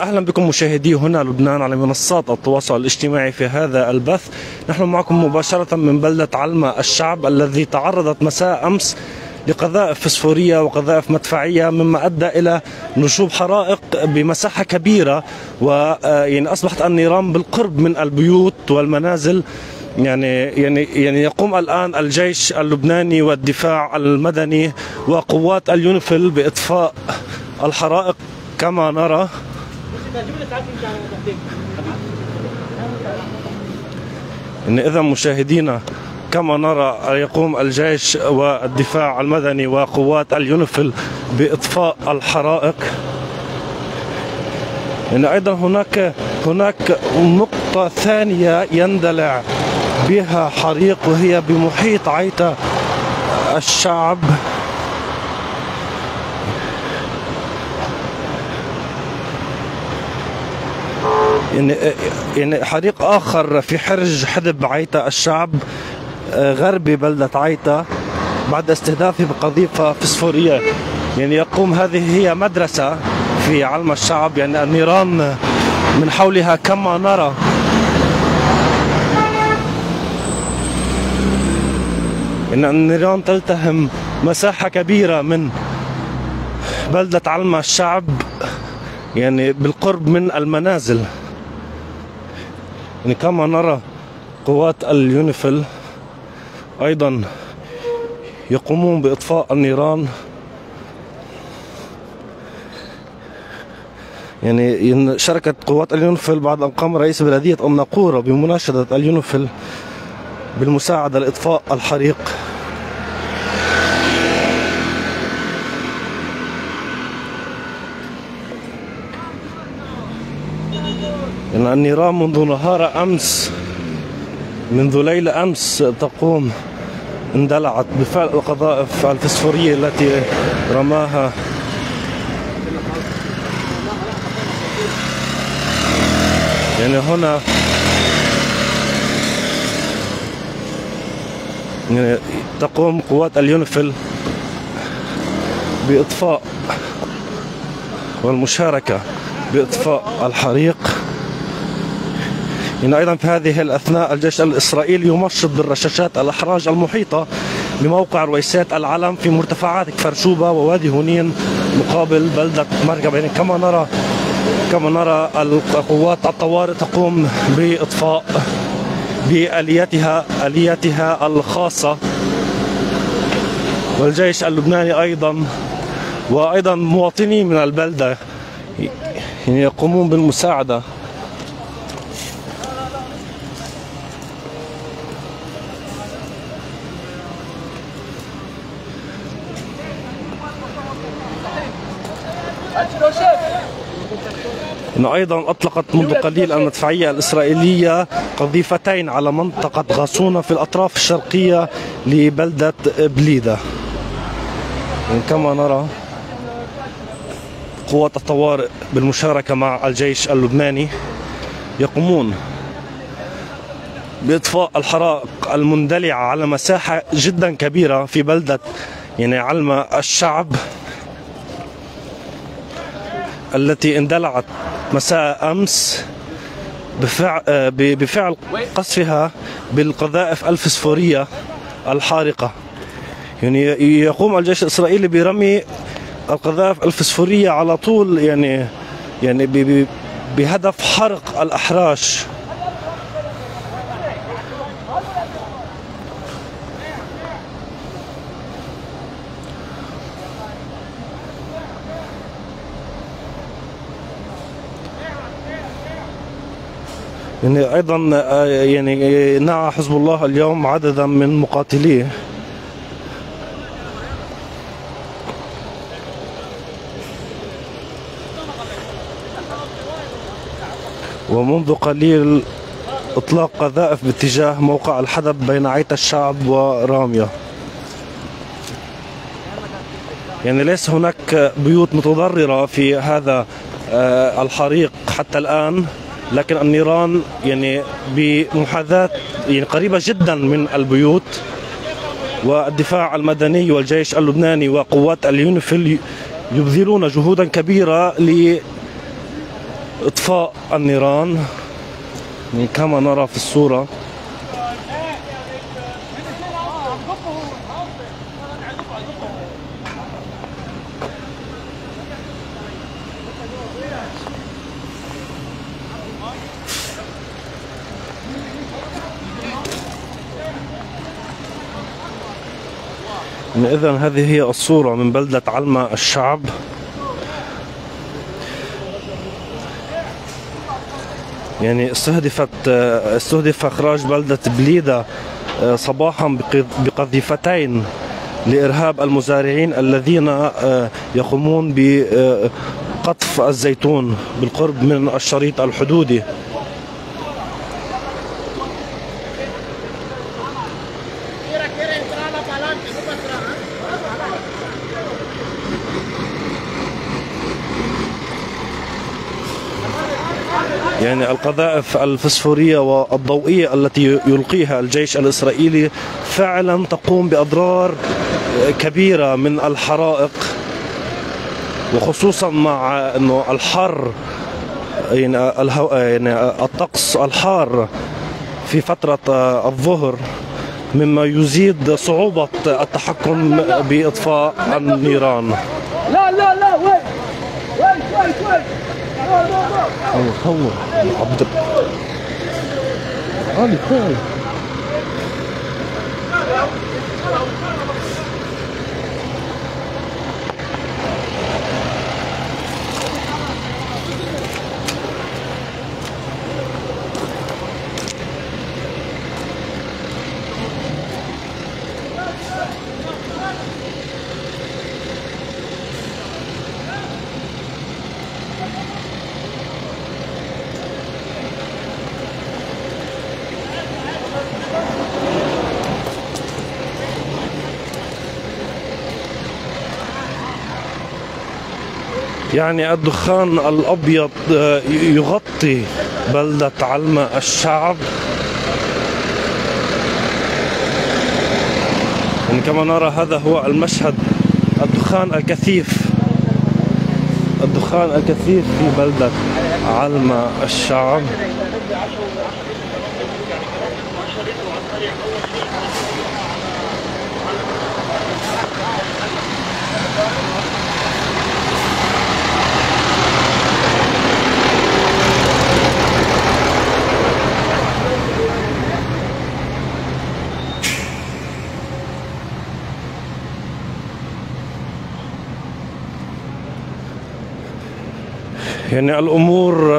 أهلا بكم مشاهدي هنا لبنان على منصات التواصل الاجتماعي في هذا البث. نحن معكم مباشرة من بلدة علمة الشعب الذي تعرضت مساء أمس لقذائف فسفورية وقذائف مدفعية مما أدى إلى نشوب حرائق بمساحة كبيرة. ويعني أصبحت النيران بالقرب من البيوت والمنازل. يعني يعني يعني يقوم الآن الجيش اللبناني والدفاع المدني وقوات اليونيفيل بإطفاء الحرائق. كما نرى إن إذا مشاهدينا كما نرى يقوم الجيش والدفاع المدني وقوات اليونيفيل بإطفاء الحرائق. إن أيضا هناك هناك نقطة ثانية يندلع بها حريق وهي بمحيط عيتا الشعب. يعني يعني حريق آخر في حرج حدب عيتا الشعب غربي بلدة عيتا بعد استهدافه بقذيفة فسفورية. يعني يقوم هذه هي مدرسة في علم الشعب يعني النيران من حولها كما نرى. إن النيران تلتهم مساحة كبيرة من بلدة علما الشعب يعني بالقرب من المنازل. يعني كما نرى قوات اليونيفيل أيضا يقومون بإطفاء النيران. يعني شاركت قوات اليونيفيل بعد أن قام رئيس بلدية الناقورة بمناشدة اليونيفيل بالمساعدة لإطفاء الحريق. النيران منذ نهار أمس منذ ليلة أمس تقوم اندلعت بفعل القذائف الفسفورية التي رماها. يعني هنا يعني تقوم قوات اليونيفيل بإطفاء والمشاركة بإطفاء الحريق. يعني أيضا في هذه الأثناء الجيش الإسرائيلي يمشط بالرشاشات الأحراج المحيطة بموقع رويسات العلم في مرتفعات كفر شوبة ووادي هونين مقابل بلدة مرقب يعني كما نرى كما نرى القوات الطوارئ تقوم بإطفاء بآلياتها آلياتها الخاصة والجيش اللبناني أيضا وأيضا مواطنين من البلدة يقومون بالمساعدة. إنه أيضا أطلقت منذ قليل المدفعية الإسرائيلية قذيفتين على منطقة غاسونه في الأطراف الشرقية لبلدة بليده كما نرى قوات الطوارئ بالمشاركة مع الجيش اللبناني يقومون بإطفاء الحرائق المندلعة على مساحة جدا كبيرة في بلدة يعني علم الشعب التي اندلعت مساء أمس بفعل بفعل قصفها بالقذائف الفسفورية الحارقة. يعني يقوم الجيش الإسرائيلي برمي القذائف الفسفورية على طول يعني يعني بهدف حرق الأحراش. يعني أيضا آه، يعني نعى حزب الله اليوم عددا من مقاتليه. ومنذ قليل إطلاق قذائف باتجاه موقع الحدب بين عيت الشعب وراميه يعني ليس هناك بيوت متضررة في هذا آه، الحريق حتى الآن. لكن النيران يعني بمحاذاة يعني قريبة جدا من البيوت والدفاع المدني والجيش اللبناني وقوات اليونيفيل يبذلون جهودا كبيرة ل إطفاء النيران. يعني كما نرى في الصورة. إذا هذه هي الصورة من بلدة علمة الشعب. يعني استهدفت استهدف إخراج بلدة بليدة آه، صباحا بقذيفتين لإرهاب المزارعين الذين آه، يقومون بقطف الزيتون بالقرب من الشريط الحدودي. يعني القذائف الفسفورية والضوئية التي يلقيها الجيش الإسرائيلي فعلا تقوم بأضرار كبيرة من الحرائق وخصوصا مع أنه الحر يعني. يعني الطقس الحار في فترة الظهر مما يزيد صعوبة التحكم بإطفاء النيران لا لا لا وين وين وين وين هو هو عبد علي تعال يعني الدخان الأبيض آه، يغطي بلدة علمة الشعب. يعني كما نرى هذا هو المشهد الدخان الكثيف. الدخان الكثيف في بلدة علمة الشعب. يعني الأمور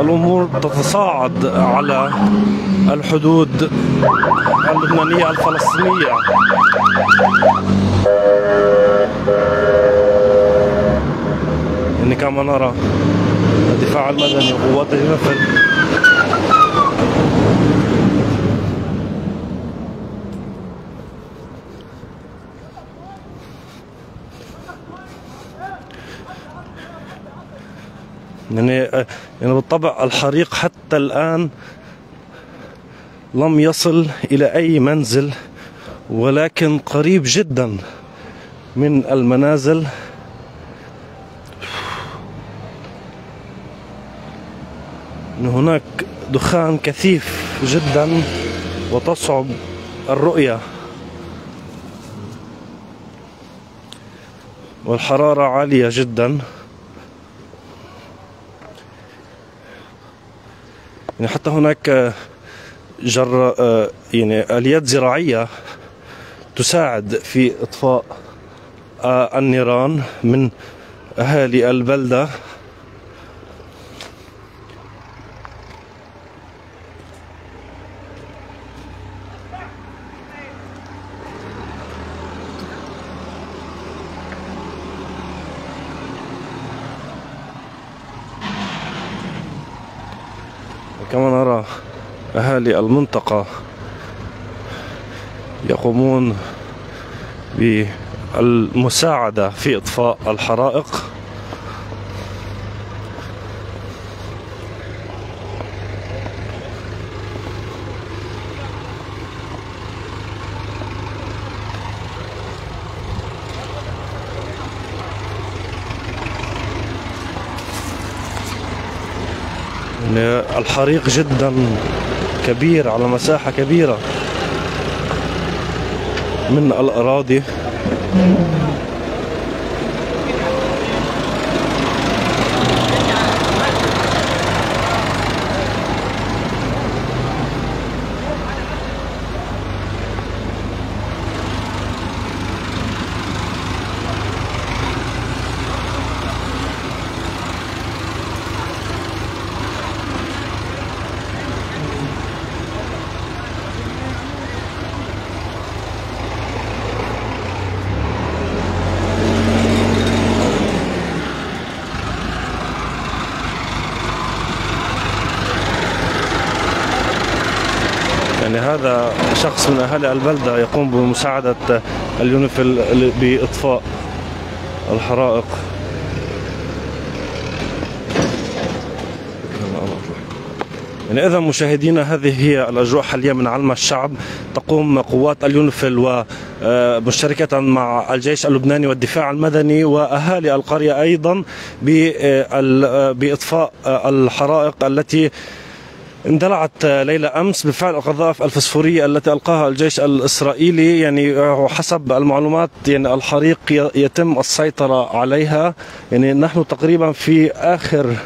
الأمور تتصاعد على الحدود اللبنانية الفلسطينية. يعني كما نرى الدفاع المدني وقوات النفل يعني يعني بالطبع الحريق حتى الآن لم يصل إلى أي منزل ولكن قريب جدا من المنازل. هناك دخان كثيف جدا وتصعب الرؤية. والحرارة عالية جدا. يعني حتى هناك جر يعني آليات زراعية تساعد في إطفاء النيران من أهالي البلدة. كما نرى أهالي المنطقة يقومون بالمساعدة في إطفاء الحرائق. يعني الحريق جدا كبير على مساحة كبيرة من الأراضي. هذا شخص من أهالي البلدة يقوم بمساعدة اليونيفيل بإطفاء الحرائق. يعني إذا مشاهدينا هذه هي الأجواء حاليا من علما الشعب. تقوم قوات اليونيفيل ومشتركه مع الجيش اللبناني والدفاع المدني وأهالي القرية أيضا بإطفاء الحرائق التي اندلعت ليلة أمس بفعل القذائف الفسفورية التي ألقاها الجيش الإسرائيلي يعني حسب المعلومات يعني الحريق يتم السيطرة عليها. يعني نحن تقريبا في آخر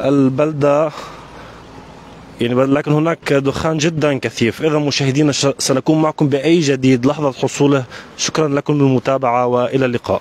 البلدة. يعني لكن هناك دخان جدا كثيف. إذا مشاهدينا سنكون معكم بأي جديد. لحظة حصوله. شكرا لكم للمتابعة وإلى اللقاء.